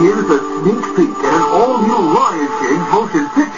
Here's a sneak peek at an all-new Lion King motion picture.